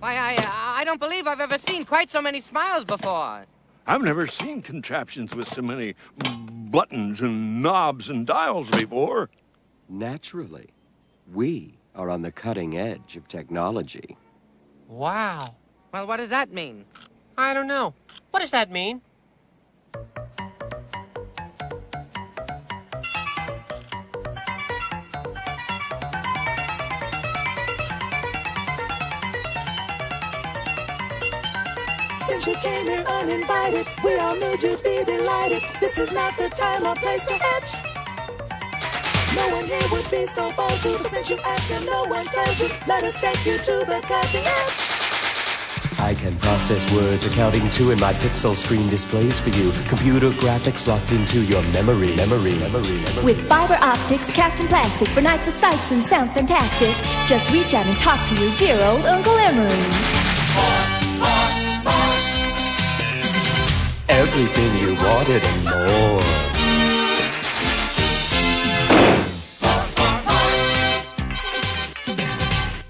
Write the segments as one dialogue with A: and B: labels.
A: Why, I, uh, I don't believe I've ever seen quite so many smiles before.
B: I've never seen contraptions with so many buttons and knobs and dials before.
C: Naturally. We are on the cutting edge of technology.
D: Wow.
A: Well, what does that mean?
D: I don't know. What does that mean?
E: Since you came here uninvited, we all knew you'd be delighted. This is not the time or place to hatch. No one here would be so bold to, but since you asked and no one told you, let us take you to the cutting edge.
C: I can process words, accounting to, in my pixel screen displays for you. Computer graphics locked into your memory, memory, memory, memory.
F: With fiber optics cast in plastic for nights with sights and sounds fantastic. Just reach out and talk to your dear old Uncle Emery.
C: Everything you wanted and more.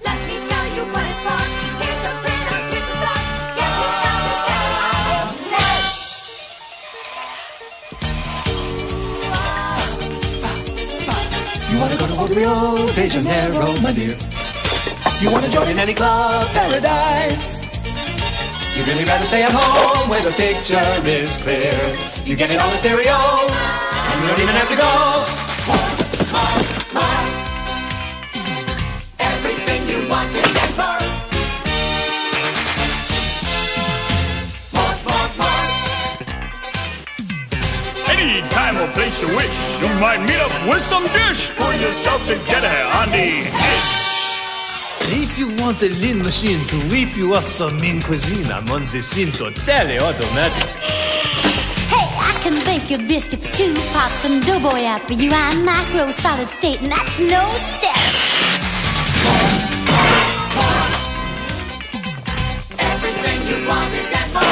G: Let me tell you what it's for. Here's the printer, here's the stuff. Get you out of there.
E: You wanna go to Rio de Janeiro, my dear? You wanna join in any club paradise?
H: You'd really rather stay at home where the picture is clear. You get it on the stereo, and you don't even have to go.
G: Everything you wanted and more. More, more, more.
I: Any time or place you wish, you might meet up with some dish. Pour yourself together on the edge.
J: If you want a lean machine to whip you up some mean cuisine, I'm on the scene totally automatic.
K: Hey, I can bake your biscuits too. Pop some doughboy out for you. I'm micro solid state, and that's no step.
G: Everything you wanted and more.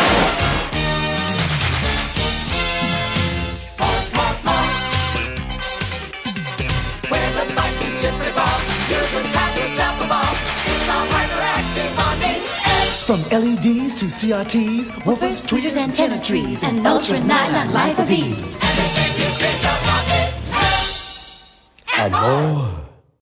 G: More, more, more. Where the fights and chips revolve, you just
E: From LEDs to CRTs, woofers, tweeters, antenna trees, and ultra nine life of ease.
G: On.
C: And more.